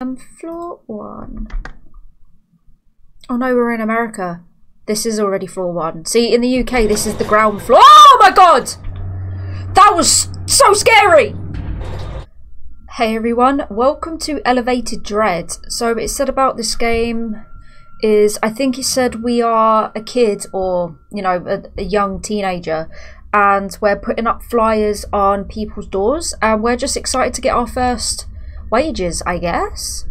Um, floor one. Oh no, we're in America. This is already floor one. See, in the UK, this is the ground floor. Oh my god! That was so scary! Hey everyone, welcome to Elevated Dread. So it said about this game is, I think it said we are a kid or, you know, a, a young teenager and we're putting up flyers on people's doors and we're just excited to get our first wages, I guess.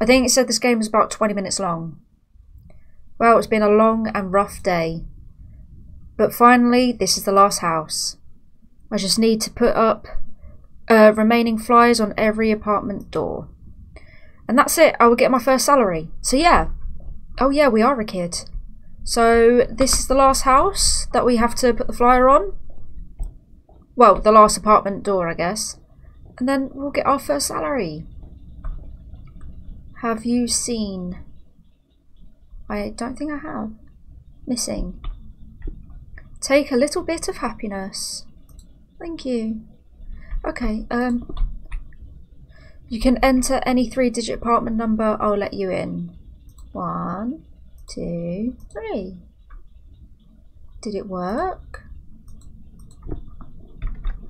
I think it said this game was about 20 minutes long. Well, it's been a long and rough day. But finally, this is the last house. I just need to put up uh, remaining flyers on every apartment door. And that's it, I will get my first salary. So yeah. Oh yeah, we are a kid. So this is the last house that we have to put the flyer on. Well, the last apartment door, I guess. And then we'll get our first salary. Have you seen... I don't think I have. Missing. Take a little bit of happiness. Thank you. Okay, um... You can enter any three-digit apartment number. I'll let you in. One, two, three. Did it work?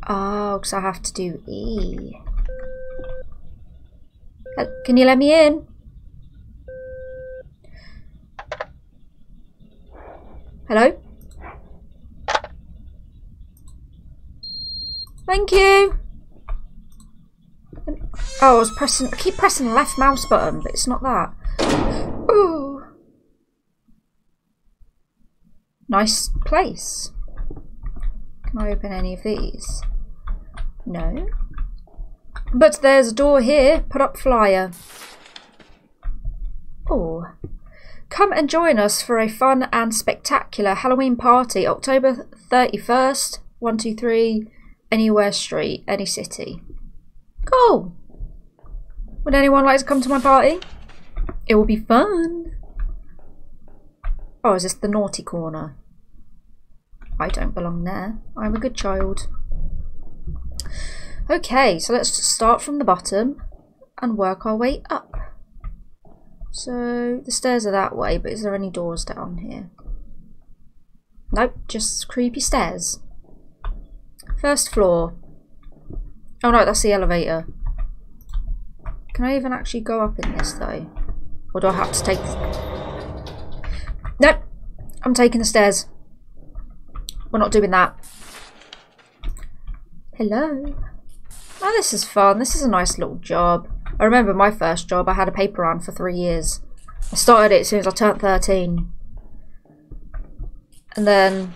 Oh, because I have to do E. Uh, can you let me in? Hello? Thank you! Oh, I was pressing, I keep pressing the left mouse button, but it's not that. Ooh. Nice place. Can I open any of these? No. But there's a door here. Put up flyer. Oh. Come and join us for a fun and spectacular Halloween party, October 31st, 123, Anywhere Street, any city. Cool. Would anyone like to come to my party? It will be fun. Oh, is this the naughty corner? I don't belong there. I'm a good child. Okay, so let's start from the bottom and work our way up. So the stairs are that way, but is there any doors down here? Nope, just creepy stairs. First floor. Oh no, that's the elevator. Can I even actually go up in this though? Or do I have to take... Nope, I'm taking the stairs. We're not doing that. Hello. Oh, this is fun. This is a nice little job. I remember my first job. I had a paper round for three years. I started it as soon as I turned 13. And then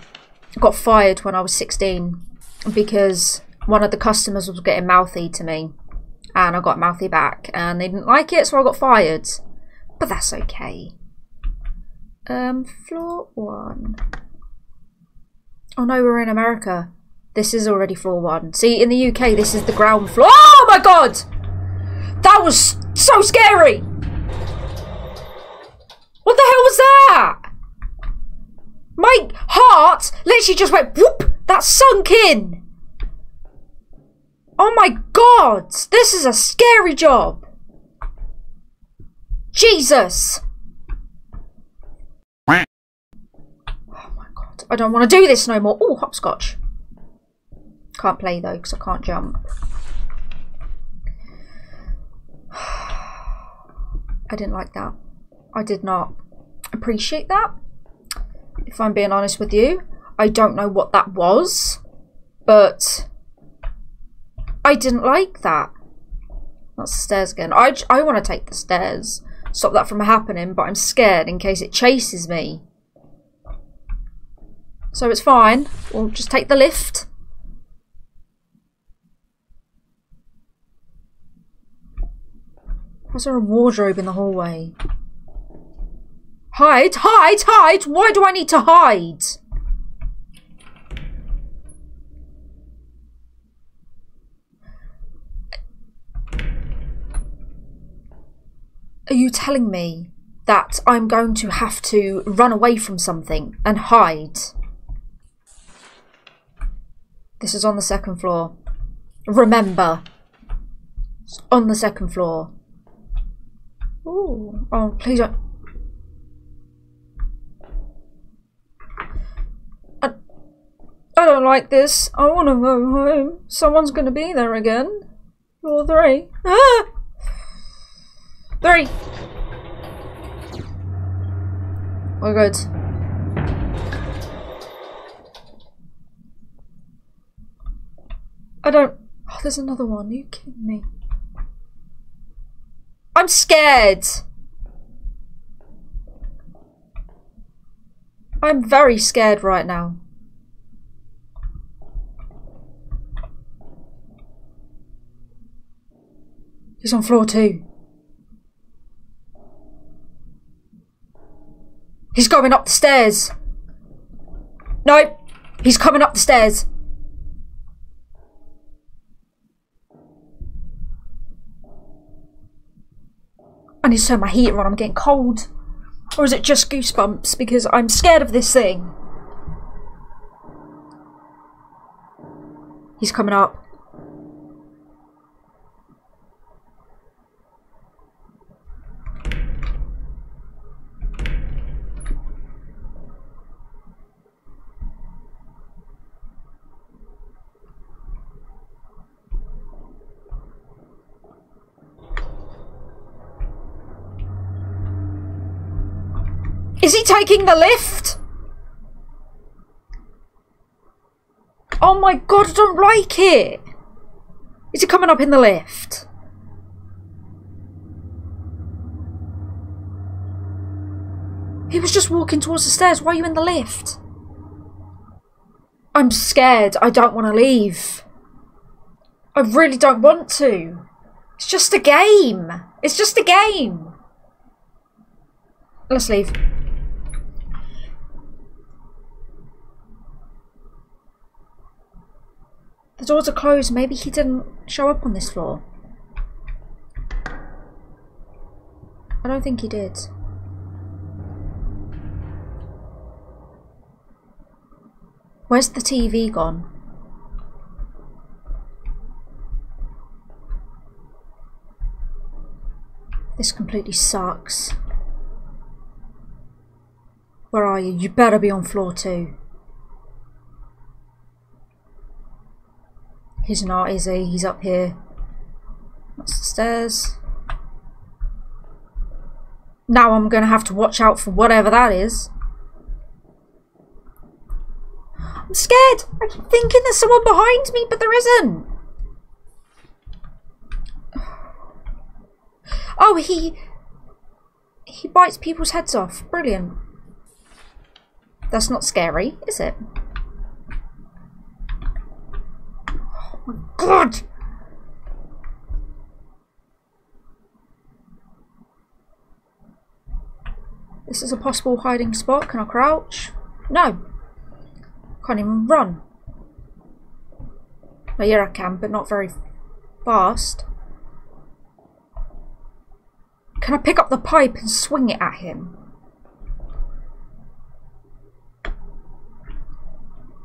got fired when I was 16 because one of the customers was getting mouthy to me. And I got mouthy back. And they didn't like it, so I got fired. But that's okay. Um, floor one. Oh no, we're in America. This is already floor one. See, in the UK, this is the ground floor. Oh my god! That was so scary! What the hell was that? My heart literally just went whoop! That sunk in! Oh my god! This is a scary job! Jesus! Oh my god. I don't want to do this no more. Oh, hopscotch. Can't play though because I can't jump. I didn't like that. I did not appreciate that. If I'm being honest with you, I don't know what that was, but I didn't like that. That's the stairs again. I, I want to take the stairs. Stop that from happening, but I'm scared in case it chases me. So it's fine. We'll just take the lift. Was there a wardrobe in the hallway? Hide! Hide! Hide! Why do I need to hide? Are you telling me that I'm going to have to run away from something and hide? This is on the second floor. Remember, it's on the second floor. Ooh. Oh, please don't. I, I don't like this. I want to go home. Someone's going to be there again. Floor three. Ah! Three. We're good. I don't... Oh, there's another one. Are you kidding me? I'm scared. I'm very scared right now. He's on floor two. He's going up the stairs. No, he's coming up the stairs. I need to turn my heater on, I'm getting cold. Or is it just goosebumps because I'm scared of this thing? He's coming up. Taking the lift? Oh my god, I don't like it. Is he coming up in the lift? He was just walking towards the stairs. Why are you in the lift? I'm scared. I don't want to leave. I really don't want to. It's just a game. It's just a game. Let's leave. The doors are closed. Maybe he didn't show up on this floor. I don't think he did. Where's the TV gone? This completely sucks. Where are you? You better be on floor two. He's not, is he? He's up here. That's the stairs. Now I'm going to have to watch out for whatever that is. I'm scared. I keep thinking there's someone behind me, but there isn't. Oh, he... He bites people's heads off. Brilliant. That's not scary, is it? My god! This is a possible hiding spot. Can I crouch? No. Can't even run. Well, yeah, I can, but not very fast. Can I pick up the pipe and swing it at him?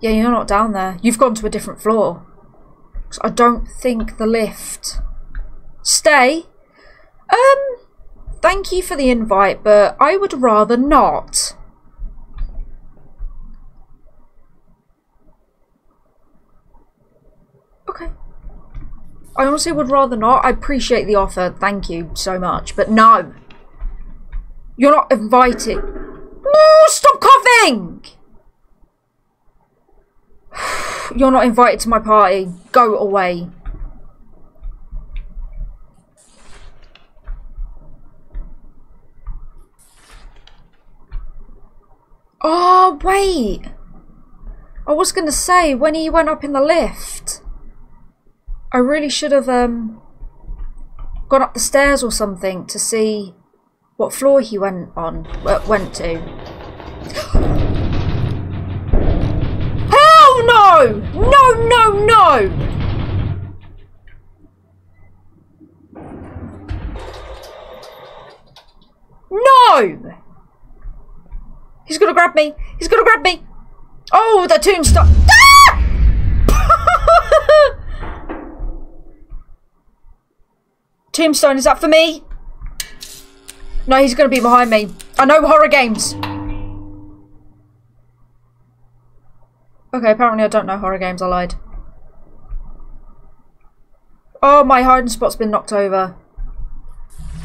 Yeah, you're not down there. You've gone to a different floor. I don't think the lift. Stay? Um, thank you for the invite, but I would rather not. Okay. I honestly would rather not. I appreciate the offer. Thank you so much. But no. You're not invited. No, stop coughing! You're not invited to my party. Go away. Oh, wait. I was going to say, when he went up in the lift, I really should have um, gone up the stairs or something to see what floor he went on, uh, went to. no! No, no, no! He's gonna grab me. He's gonna grab me. Oh, the tombstone. Ah! tombstone, is that for me? No, he's to be behind me. I know horror games. Okay, apparently I don't know horror games. I lied. Oh, my hiding spot's been knocked over.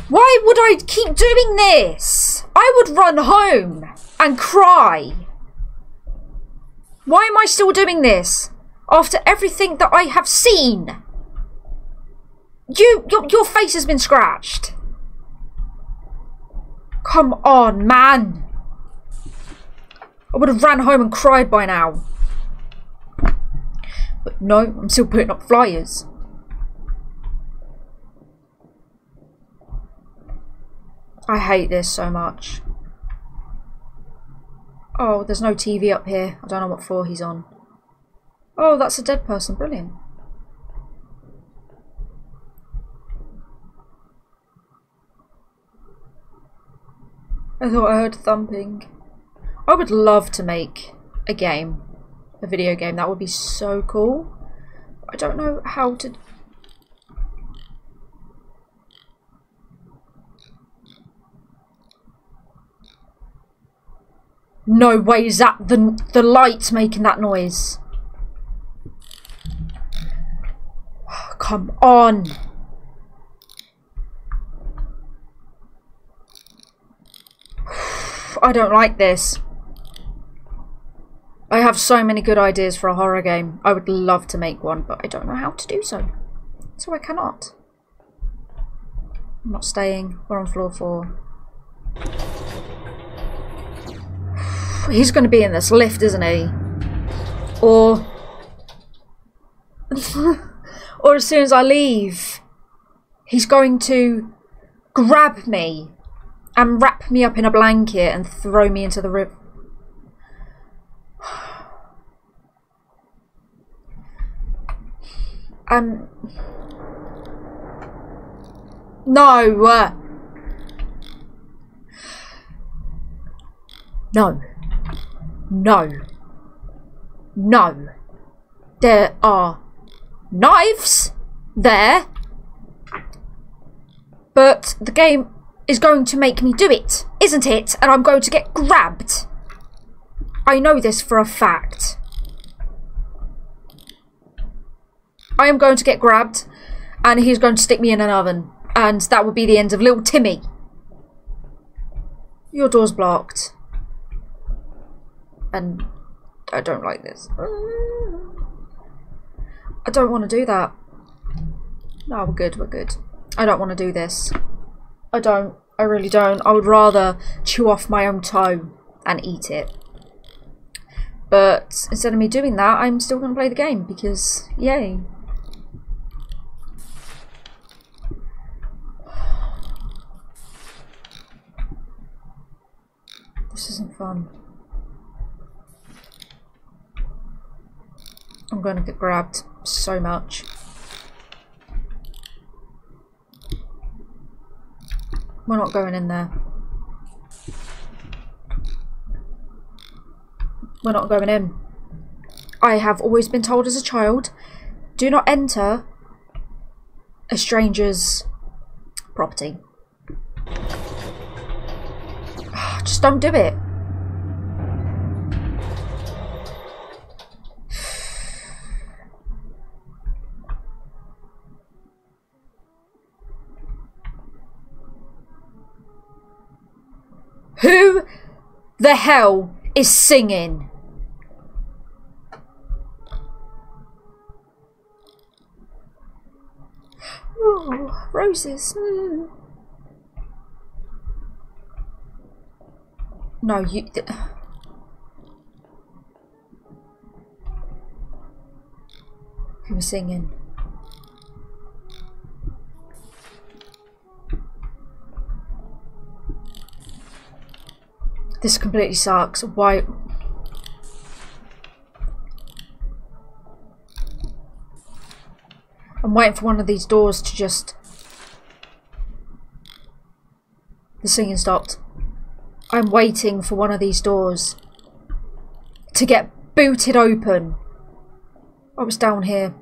Why would I keep doing this? I would run home and cry. Why am I still doing this? After everything that I have seen. You, your, your face has been scratched. Come on, man. I would have ran home and cried by now. But no, I'm still putting up flyers. I hate this so much. Oh, there's no TV up here. I don't know what floor he's on. Oh, that's a dead person. Brilliant. I thought I heard thumping. I would love to make a game. A video game. That would be so cool. I don't know how to No way is that the, the light making that noise. Oh, come on. I don't like this. I have so many good ideas for a horror game. I would love to make one, but I don't know how to do so. So I cannot. I'm not staying. We're on floor four. He's going to be in this lift, isn't he? Or... or as soon as I leave, he's going to grab me and wrap me up in a blanket and throw me into the river. Um... No! Uh, no. No. No. There are knives there. But the game is going to make me do it, isn't it? And I'm going to get grabbed. I know this for a fact. I am going to get grabbed and he's going to stick me in an oven. And that will be the end of little Timmy. Your door's blocked and I don't like this. I don't want to do that. No, we're good, we're good. I don't want to do this. I don't. I really don't. I would rather chew off my own toe and eat it. But instead of me doing that, I'm still going to play the game because, yay. This isn't fun. I'm to get grabbed so much. We're not going in there. We're not going in. I have always been told as a child, do not enter a stranger's property. Just don't do it. Who the hell is singing? Roses. Mm. No, you... Who was singing? This completely sucks. Why? I'm waiting for one of these doors to just... The singing stopped. I'm waiting for one of these doors to get booted open. I was down here.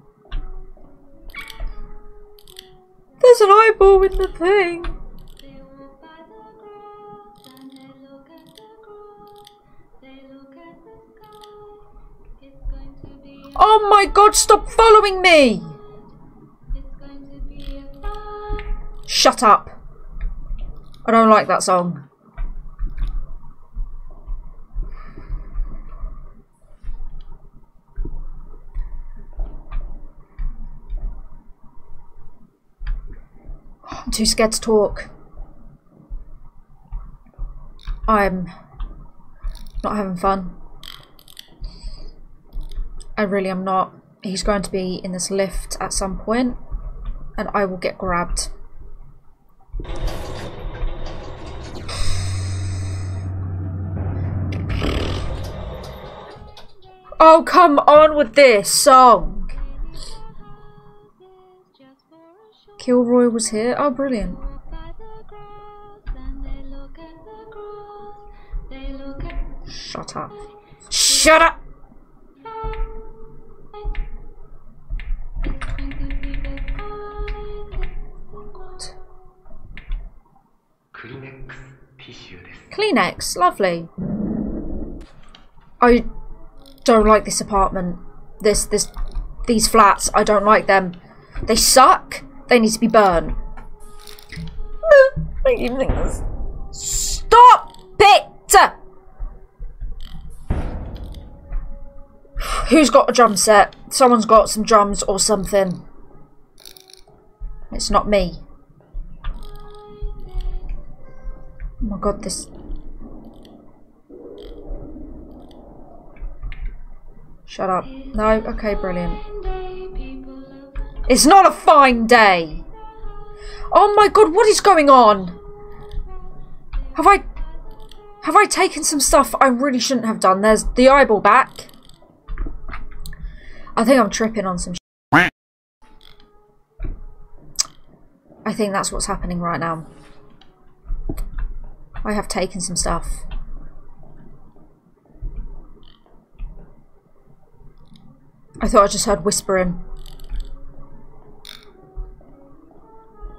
There's an eyeball in the thing. Oh my god, stop following me! Shut up. I don't like that song. Too scared to talk. I'm not having fun. I really am not. He's going to be in this lift at some point and I will get grabbed. Oh, come on with this song. Kilroy was here. Oh, brilliant. Shut up. Shut up! Kleenex, lovely. I don't like this apartment. This, this, these flats, I don't like them. They suck. They need to be burned. Stop it! Who's got a drum set? Someone's got some drums or something. It's not me. Oh my god, this... Shut up. No? Okay, brilliant. It's not a fine day! Oh my god, what is going on? Have I... Have I taken some stuff I really shouldn't have done? There's the eyeball back. I think I'm tripping on some I think that's what's happening right now. I have taken some stuff. I thought I just heard whispering.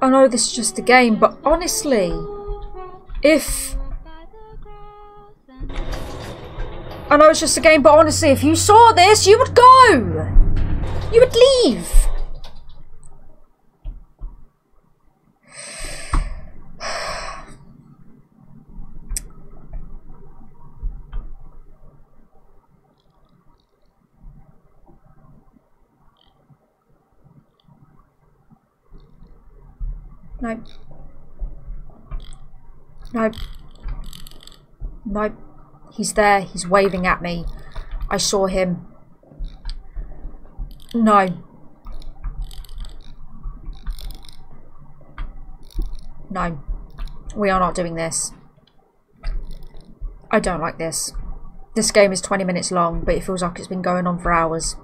I know this is just a game, but honestly, if... I know it's just a game, but honestly, if you saw this, you would go! You would leave! Nope. Nope. He's there. He's waving at me. I saw him. No. No. We are not doing this. I don't like this. This game is 20 minutes long, but it feels like it's been going on for hours.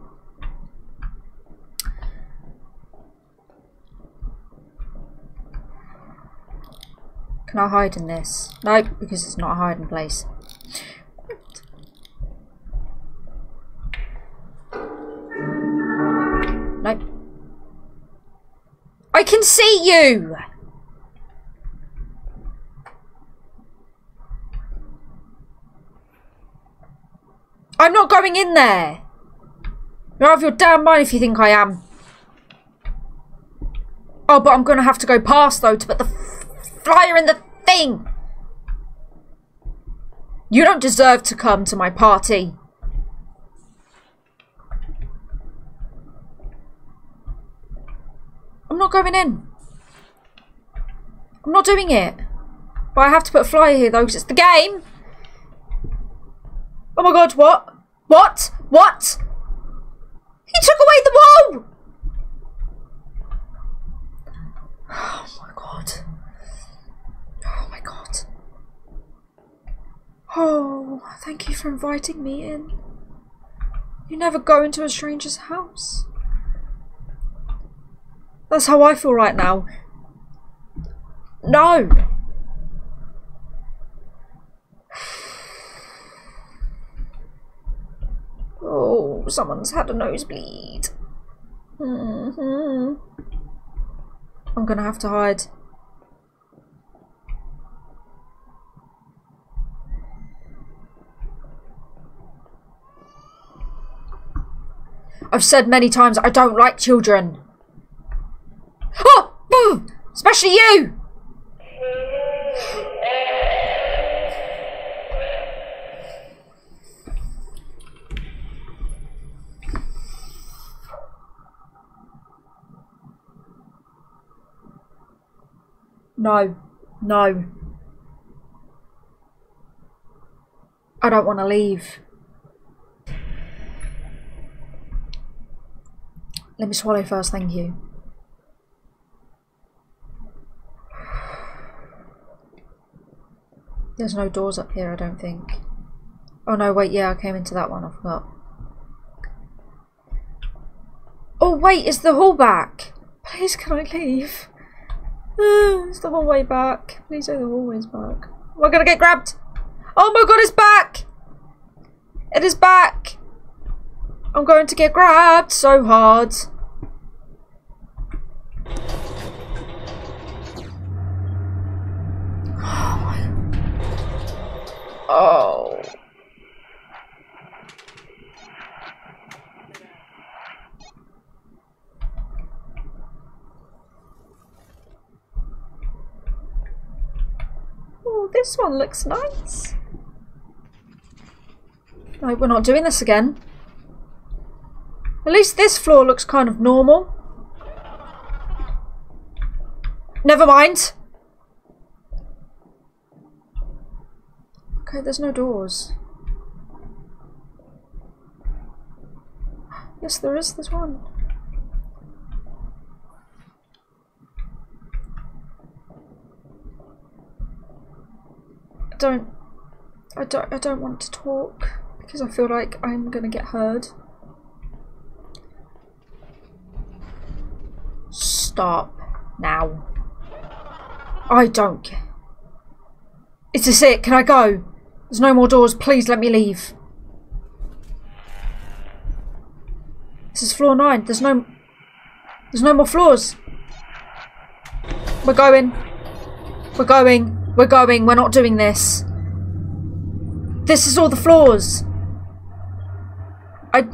Can I hide in this? No, because it's not a hiding place. Nope. I can see you! I'm not going in there! You're out of your damn mind if you think I am. Oh, but I'm going to have to go past, though, to put the flyer in the thing! You don't deserve to come to my party. I'm not going in. I'm not doing it. But I have to put a flyer here though because it's the game. Oh my god, what? What? What? He took away the wall! Oh my god. Oh my god. Oh, thank you for inviting me in. You never go into a stranger's house. That's how I feel right now. No! Oh, someone's had a nosebleed. Mm -hmm. I'm gonna have to hide. I've said many times I don't like children. Oh! Especially you! No. No. I don't want to leave. Let me swallow first, thank you. There's no doors up here, I don't think. Oh no, wait, yeah, I came into that one, I forgot. Oh wait, it's the hall back! Please can I leave? it's the hallway back. Please say the hallway's back. We're gonna get grabbed? Oh my god, it's back! It is back! I'm going to get grabbed so hard. Oh. Oh, this one looks nice. No, we're not doing this again. At least this floor looks kind of normal. Never mind. Okay, there's no doors. Yes, there is. There's one. I don't... I don't, I don't want to talk because I feel like I'm gonna get heard. Stop now. I don't care. Is this it? Can I go? There's no more doors. Please let me leave. This is floor nine. There's no... There's no more floors. We're going. We're going. We're going. We're not doing this. This is all the floors. I...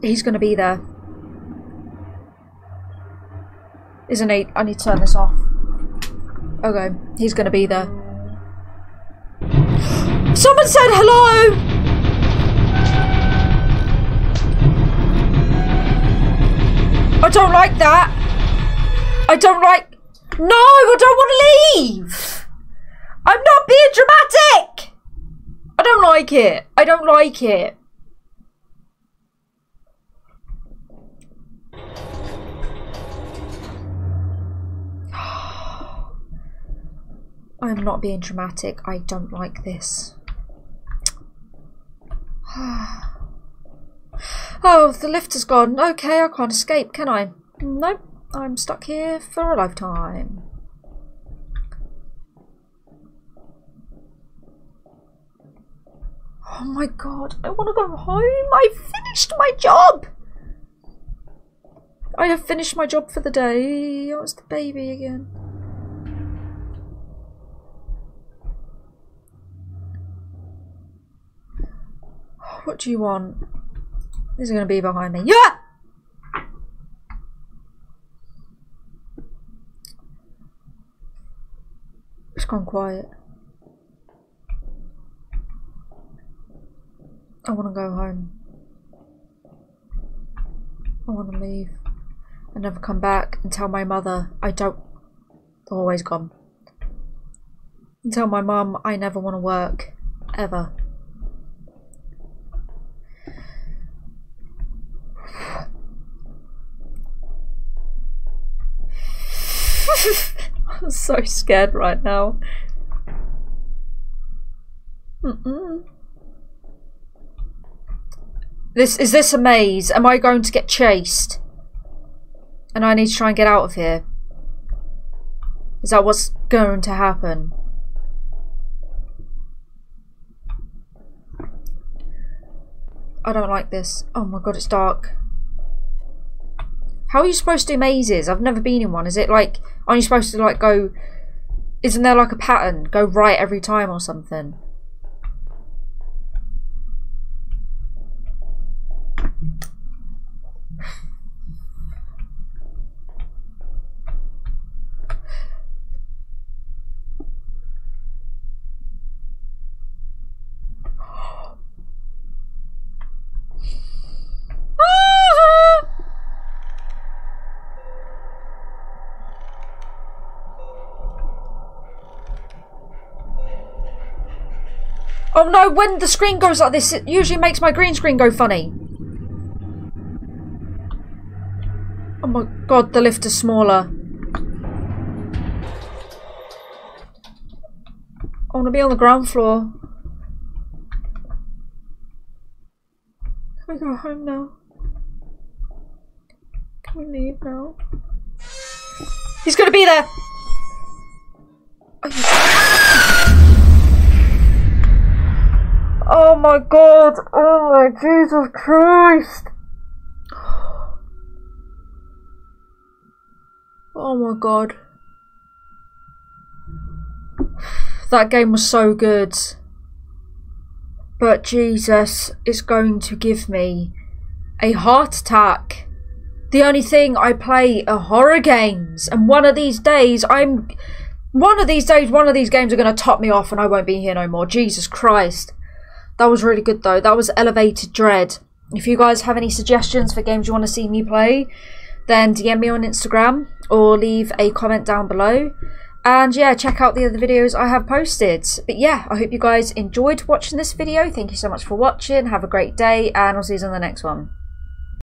He's going to be there. Isn't he? I need to turn this off. Okay. He's to be there. Someone said hello! I don't like that. I don't like... No, I don't want to leave. I'm not being dramatic. I don't like it. I don't like it. I am not being dramatic. I don't like this. oh, the lift has gone. Okay, I can't escape, can I? Nope, I'm stuck here for a lifetime. Oh my god, I want to go home. I finished my job. I have finished my job for the day. Oh, it's the baby again. What do you want? This is going to be behind me. Yeah! It's gone quiet. I want to go home. I want to leave and never come back and tell my mother I don't. Always gone. And tell my mum I never want to work. Ever. I'm so scared right now. Mm -mm. This is this a maze? Am I going to get chased? And I need to try and get out of here. Is that what's going to happen? I don't like this. Oh my god, it's dark. How are you supposed to do mazes? I've never been in one. Is it like, are you supposed to like go, isn't there like a pattern? Go right every time or something? Oh no, when the screen goes like this, it usually makes my green screen go funny. Oh my god, the lift is smaller. I want to be on the ground floor. Can we go home now? Can we leave now? He's gonna be there! Oh my god! Oh my Jesus Christ! Oh my god. That game was so good. But Jesus is going to give me a heart attack. The only thing I play are horror games, and one of these days I'm. One of these days, one of these games are going to top me off and I won't be here no more. Jesus Christ. That was really good though. That was Elevated Dread. If you guys have any suggestions for games you want to see me play, then DM me on Instagram or leave a comment down below. And yeah, check out the other videos I have posted. But yeah, I hope you guys enjoyed watching this video. Thank you so much for watching. Have a great day and I'll see you on the next one.